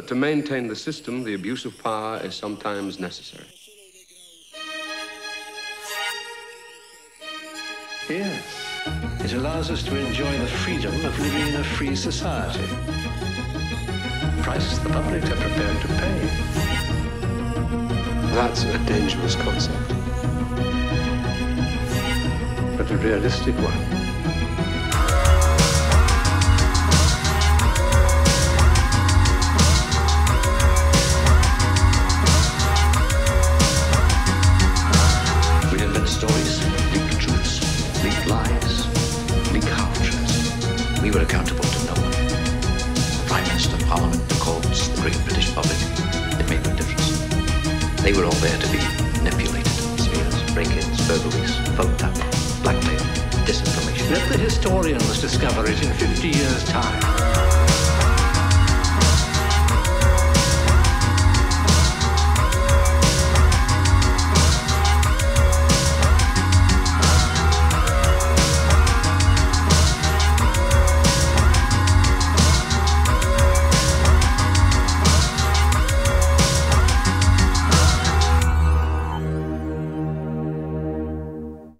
But to maintain the system, the abuse of power is sometimes necessary. Yes. It allows us to enjoy the freedom of living in a free society. Price the public are prepared to pay. That's a dangerous concept. But a realistic one. Stories, truths, leak lies, leak half-truths. We were accountable to no one. The Prime Minister, Parliament, the courts, the great British public. It made no difference. They were all there to be manipulated. Smears, break-ins, burglaries, phone tapping, blackmail, disinformation. Let the historians discover it in 50 years' time.